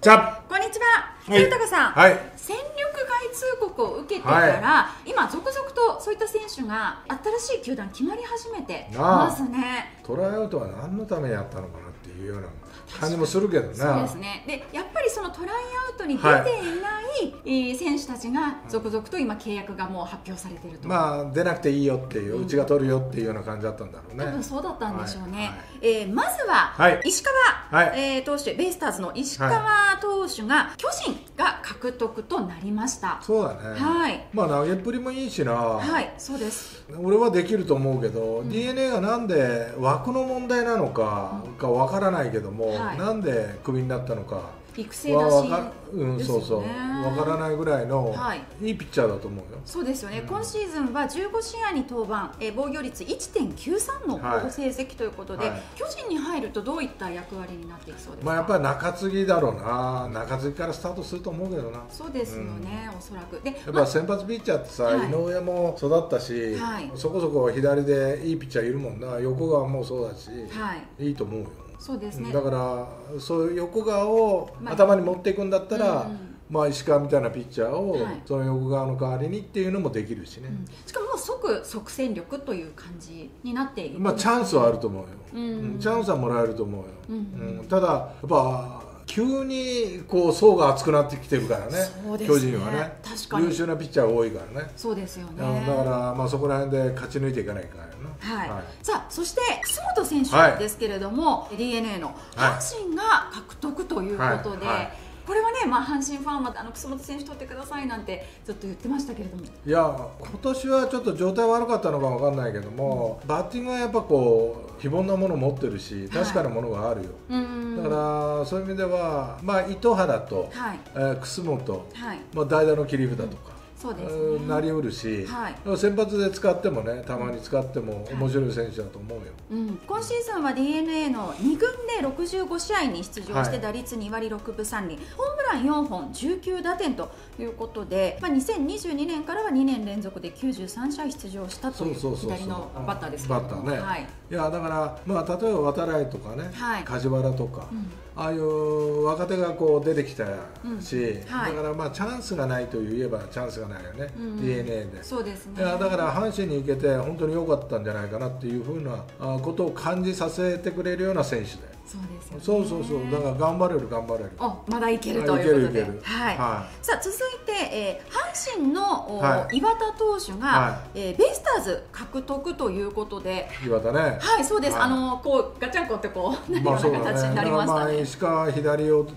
じゃこんにちは。はい豊さん、はい戦力外通告を受けてから、今続々とそういった選手が新しい球団決まり始めてますね。トライアウトは何のためにやったのかなっていうような感じもするけどそうなですね。で、やっぱりそのトライアウトに出てい選手たちが続々と今契約がもう発表されていると。まあ出なくていいよっていう、うちが取るよっていうような感じだったんだろうね。多分そうだったんでしょうね、はい。はい。えーまずは、はい。石川、はい。えー投手ベイスターズの石川投手が巨人が獲得となりました。そうだね、はい。まあ投げっぷりもいいしな、はいそうです。俺はできると思うけど、d n a がなんで枠の問題なのかかわからないけども、はい。なんでクビになったのか育成出しはわかうん、そうそう。わからないぐらいの、はい。い、いピッチャーだと思うよ。そうですよね、うん。今シーズンは15試合に登板、えー防御率1.93のはい。好成績ということで、はい。巨人に入るとどういった役割になっていきそうですか、まあやっぱり中継ぎだろうな。中継ぎからスタートすると思うけどな。そうですよね、おそらく。で、やっぱ先発ピッチャーってさ、はい。井上も育ったし、はい。そこそこ左でいいピッチャーいるもんな。横川もそうだし、はい。いいと思うよそうですね。だからそういう横川をまあ頭に持っていくんだったら、うんうん。まあ、石川みたいなピッチャーを、はい。その横川の代わりにっていうのもできるしね、うん。しかも即即戦力という感じになっているまあ、チャンスはあると思うよ、うん。うんチャンスはもらえると思うよ、うん。うんただやっぱ急にこう層が厚くなってきてるからねね。巨人はね。確かに。優秀なピッチャーが多いからね。そうですよね。うんだから、まあ、そこら辺で勝ち抜いていかないからな、はい。さあそして楠本選はい手ですけれども、d n a の阪神が獲得ということで、はい。はいこれはね、まあ、阪神ファンはあの楠本選手取ってくださいなんてずっと言ってましたけれども。いや今年はちょっと状態悪かったのかわかんないけども、バッティングはやっぱこう非凡なものを持ってるし確かなものがあるよ、うーん。だからそういう意味では、まあ、糸原と、はい。えー楠本、はい。まあ、代打の切り札とか、そうですね。うんなりうるし、はい。先発で使ってもねたまに使っても面白い選手だと思うよ、うん、今シーズンは d n a の2軍で65試合に出場してはい。打率2割6分3厘、ホームラン4本19打点ということで、まあ、2022年からは2年連続で93試合出場したというそうそうそうそう。左のバッターですけれども。バッターね。はい。いやだから、まあ、例えば渡来とかね、はい。梶原とか、うんああいう若手がこう出てきたし、うん。はい。だからまあチャンスがないといえばチャンスがないよね、うん。d n a で。そうですね。だから阪神に行けて本当に良かったんじゃないかなっていうふうなあことを感じさせてくれるような選手で。そうですよね。そうそうそう。だから頑張れる頑張れる。おまだいけるあということで。いけるいはい。はさあ続いて、えー阪神の、おはい。岩田投手が、はえーベイスターズ獲得ということで。岩田ね。はいそうです、はい。あのこうガチャンコってこうなるような形になりましたね。まあ 石川左をね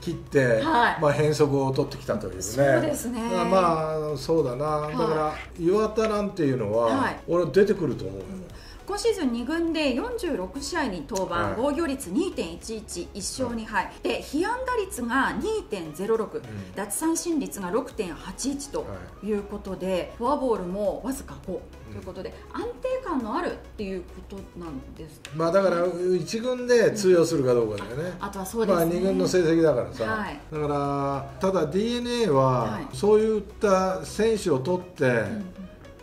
切って、はい。まあ変則を取ってきたというね。そうですね。まあそうだな、だから岩田なんていうのは、はい。俺出てくると思うよ、今シーズン2軍で46試合に登板、はい。防御率2.11、1勝2敗、で被安打率が2.06、奪三振率が6.81とい。うことで、フォアボールもわずか5ということで、安定感のあるっていうことなんですまあだから一軍で通用するかどうかだよね、あとはそうですね、まあ、2軍の成績だからさ、はい。だからただ d n a は、はい。そういった選手を取って、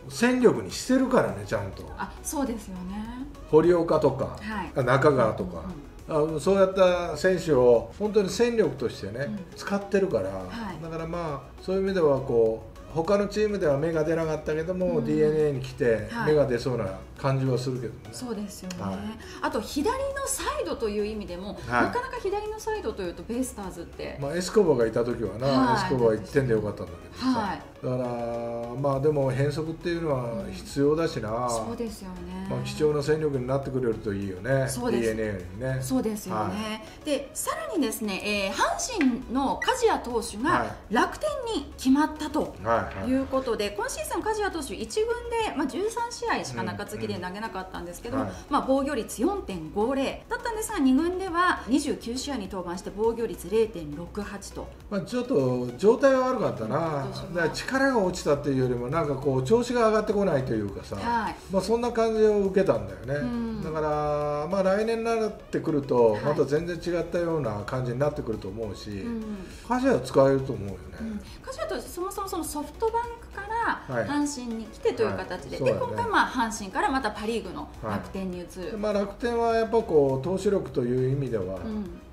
戦力にしてるからねちゃんと。あそうですよね。堀岡とか、はい。あ中川とか、あそうやった選手を本当に戦力としてね、うん。使ってるから、はい。だからまあそういう意味ではこう他のチームでは芽が出なかったけども、うん。d n a に来てはい。芽が出そうな感じはするけどね、そうですよね、はいあと左のサイドという意味でも、はい。なかなか左のサイドというとベイスターズって、まあ、エスコバがいた時はな、はい。エスコバは1点でよかったんだけどさ、はい。だからまあでも変則っていうのは必要だしな、そうですよね、まあ、貴重な戦力になってくれるといいよねそうです。d n a にね。そうですよね、はでさらにですね、えー阪神の梶谷投手はが楽天に決まったと。はいはい。いうことで今シーズン、梶谷投手1軍で、まあ、13試合しか中継ぎで投げなかったんですけどまあ、防御率4.50だったんですが2軍では29試合に登板して防御率0.68と。まあ、ちょっと状態が悪かったな、から力が落ちたっていうよりもなんかこう調子が上がってこないというかさ、はい。まあ、そんな感じを受けたんだよね、うん。だから、まあ、来年になってくるとはい。また全然違ったような感じになってくると思うし、うん梶谷は使えると思うよね、うん、梶谷投手そもそもそのソフトバンクからら阪神に来てという形で,、で今回、まあ、阪神からまたパ・リーグの楽天に移る、まあ、楽天はやっぱこう投手力という意味では、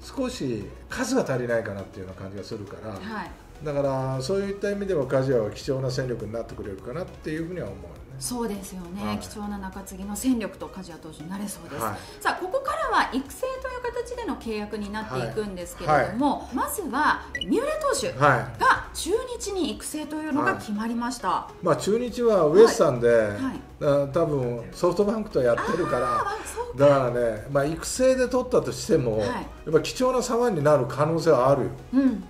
少し数が足りないかなっていうような感じがするから、はい。だからそういった意味では梶谷は貴重な戦力になってくれるかなっていうふうには思う、ね、そうですよね、はい、貴重な中継ぎの戦力と梶谷投手になれそうです、はい、さあここからは育成という形での契約になっていくんですけれども、はい、まずは三浦投手が中日に育成というのが決まりました、まあ、中日はウエスタンで、はい、多分ソフトバンクとやってるからだからね、まあ、育成で取ったとしても、やっぱ貴重な左腕になる可能性はあるよ、うんうん。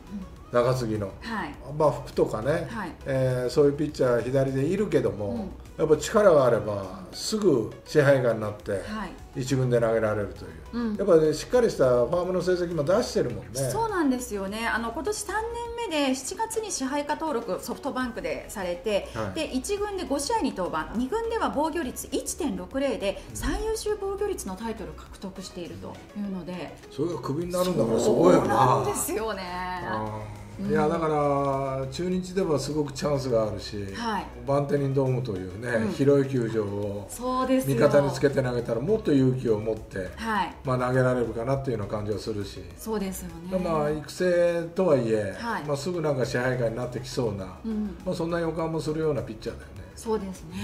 中継ぎの、はい、まあ福とかね、はい、えー、そういうピッチャー左でいるけども、うん、やっぱ力があればすぐ支配下になって、はい、一軍で投げられるという、うん、やっぱねしっかりしたファームの成績も出してるもんね。そうなんですよね。あの今年3年目で7月に支配下登録ソフトバンクでされて、はい、で1軍で5試合に登板。2軍では防御率1.60で最優秀防御率のタイトルを獲得しているというので、それがクビになるんだからすごいよなそうなん。ですよねいやだから中日ではすごくチャンスがあるし、はい、バンテリンドームというね、うん、広い球場を味方につけて投げたらもっと勇気を持って、はい、まあ、投げられるかなっていうような感じがするし。そうですよね、まあ、育成とはいえ、はい、まあ、すぐなんか支配下になってきそうな、うん、まあ、そんな予感もするようなピッチャーだよね。そうですね、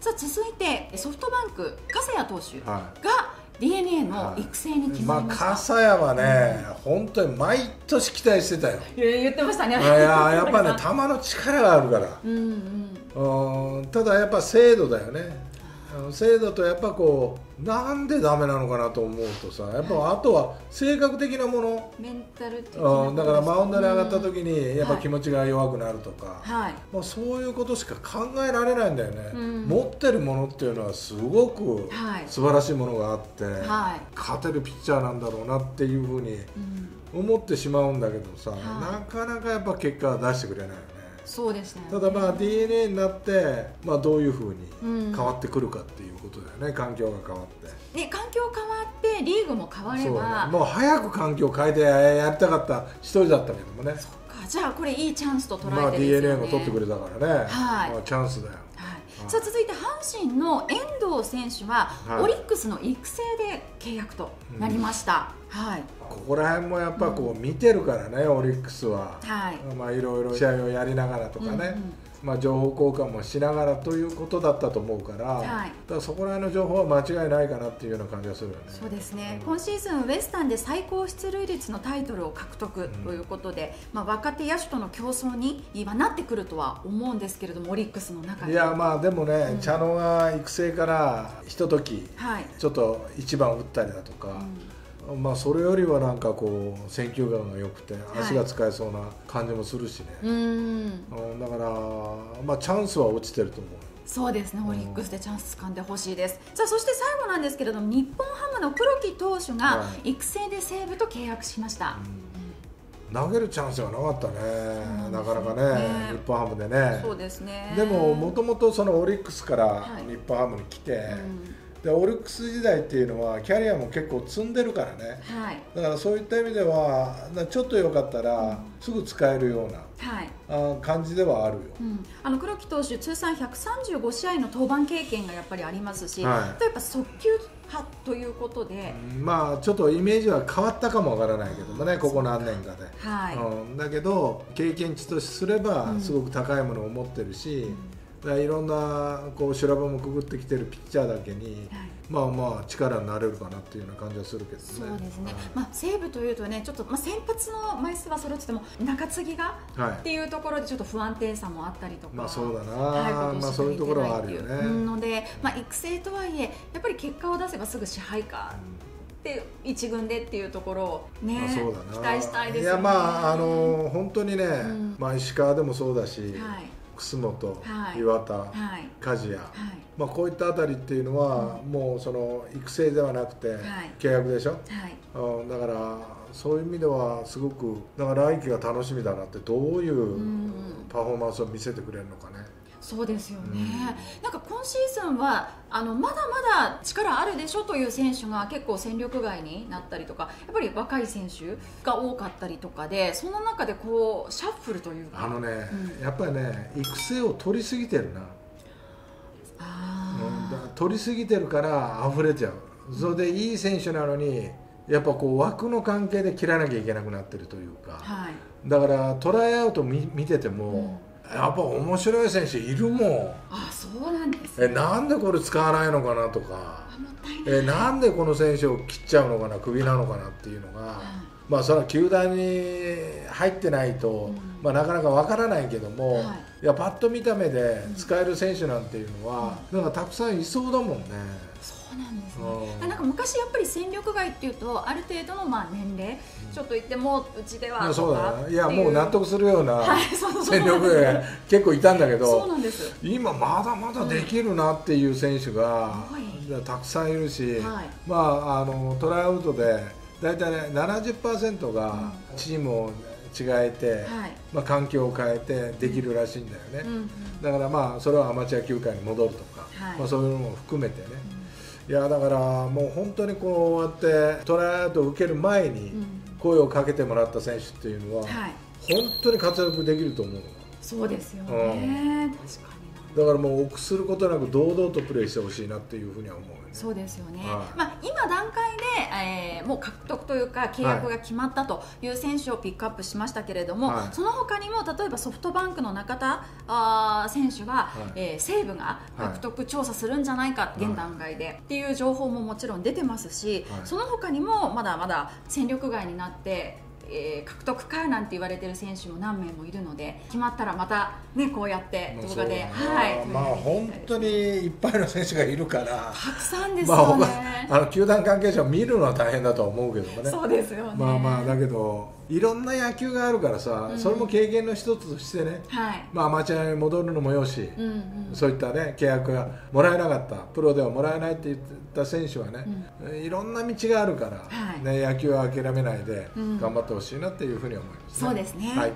さあ続いてソフトバンク笠谷投手が、DNA の育成に決まりました、まあ、笠谷はね、うん、本当に毎年期待してたよ。言ってましたね。いややっぱね球の力があるから、うん。うん、ただやっぱ精度だよね精度とやっぱこうなんでダメなのかなと思うとさやっぱあとは性格的なもの。メンタル的なだからマウンドに上がった時にやっぱ気持ちが弱くなるとか、はい、まあ、そういうことしか考えられないんだよね、うん、持ってるものっていうのはすごく素晴らしいものがあって、はい、勝てるピッチャーなんだろうなっていうふうに思ってしまうんだけどさ、なかなかやっぱ結果は出してくれないよね。そうですね。ただまあ DNA になって、まあ、どういうふうに変わってくるかっていうことだよね、うん、環境が変わって。ね環境変わってリーグも変われば、ね、もう早く環境を変えてやりたかった一人だったけどもね。そっか。じゃあこれいいチャンスと捉えてるね、まあ、DNA も取ってくれたからね、はい。まあ、チャンスだよ。さあ続いて阪神の遠藤選手は、はい、オリックスの育成で契約となりました、うん、はいここら辺もやっぱこう見てるからね、うん、オリックスは、はい。まあ、いろいろ試合をやりながらとかね、うんうん。まあ、情報交換もしながらということだったと思うから,、はい、だそこら辺の情報は間違いないかなっていうような感じがするよね。そうですね、うん、今シーズンウエスタンで最高出塁率のタイトルを獲得ということで、うん、まあ、若手野手との競争に今なってくるとは思うんですけれどもオリックスの中でいやまあでもね、うん、茶野が育成からひととき、はい、ちょっと一番打ったりだとか、まあそれよりはなんかこう選球眼が良くて足が使えそうな感じもするしね、はい、うんだからまあチャンスは落ちてると思うそうですね。オリックスでチャンス掴んでほしいです、さあそして最後なんですけれども日本ハムの黒木投手が育成で西武と契約しました、投げるチャンスがなかったね、なかなかね、日本ハムでね。そうですね。でも、もともとそのオリックスから日本ハムに来て、はいうんでオリックス時代っていうのはキャリアも結構積んでるからね、はい、だからそういった意味ではちょっとよかったらすぐ使えるような、はい、あ感じではあるよ、うん、あの黒木投手通算135試合の登板経験がやっぱりありますし、はい、やっぱ速球派ということで、まあちょっとイメージは変わったかもわからないけどもねここ何年かで、はい。うん、だけど経験値とすればすごく高いものを持ってるし、うんいろんなこう修羅場もくぐってきてるピッチャーだけに、はい、まあまあ力になれるかなっていうような感じはするけどね。そうですね。はい、まあ西武というとねちょっとまあ先発の枚数は揃ってても中継ぎが、っていうところでちょっと不安定さもあったりとか。まあそうだな。はい、まあそういうところはあるよね。のでまあ育成とはいえやっぱり結果を出せばすぐ支配下。で一軍でっていうところをね、まあ、そうだな期待したいです、ね、いやまああの本当にね、うん、まあ石川でもそうだし、はい楠本、はい、岩田、はい、梶谷、はい、まあ、こういったあたりっていうのは、うん、もうその育成ではなくて契約でしょ、はい、だからそういう意味ではすごくだから来季が楽しみだなってどういうパフォーマンスを見せてくれるのかね。そうですよね、うん、なんか今シーズンはあのまだまだ力あるでしょという選手が結構戦力外になったりとかやっぱり若い選手が多かったりとかでその中でこうシャッフルというか。あのね、うん、やっぱりね育成を取りすぎてるな。あ、うん、取りすぎてるから溢れちゃう。それでいい選手なのにやっぱこう枠の関係で切らなきゃいけなくなってるというか、はい、だからトライアウト見見てても、うん、やっぱ面白い選手いるもん。あそうなんです、ね、えなんでこれ使わないのかなとか。えなんでこの選手を切っちゃうのかなクビなのかなっていうのが、まあそれは球団に入ってないと、うん、まあ、なかなかわからないけども、はい、いやパッと見た目で使える選手なんていうのは、うん、なんかたくさんいそうだもんね。そうなんですね。なんか昔やっぱり戦力外っていうとある程度のまあ年齢、ちょっと言ってもうちではそうだいやもう納得するような戦力外結構いたんだけど、そうなんです。今まだまだできるなっていう選手がたくさんいるし、はい、まああのトライアウトで大体ね70%がチームを違えて、はい、まあ、環境を変えてできるらしいんだよね、だからまあそれはアマチュア球界に戻るとか、はい、まあ、そういうのも含めてね、いやだからもう本当にこうやってトライアウトを受ける前に声をかけてもらった選手っていうのは、本当に活躍できると思うそうですよね、うん、確かだからもう臆することなく堂々とプレーしてほしいなっていうふうには思う、ね、そうですよね、はい、まあ、今段階で、えー、もう獲得というか契約が決まったという選手をピックアップしましたけれども、はい、その他にも例えばソフトバンクの中田あ選手が、はい、えー、西武が獲得調査するんじゃないか、現段階で。っていう情報ももちろん出てますし、その他にもまだまだ戦力外になってえー、獲得かなんて言われてる選手も何名もいるので決まったらまた、ね、こうやって動画で、はい、まあ本当にいっぱいの選手がいるから。たくさんですよね、まあ、あの球団関係者を見るのは大変だと思うけどもね。そうですよね。まあまあだけどいろんな野球があるからさ、うん、それも経験の一つとしてね、はい、まあ、アマチュアに戻るのもよし、うんうん、そういったね契約がもらえなかったプロではもらえないって言った選手はね、うん、いろんな道があるから、はい、ね、野球は諦めないで頑張ってほしいなっていうふうに思います、ね、そうですね、はい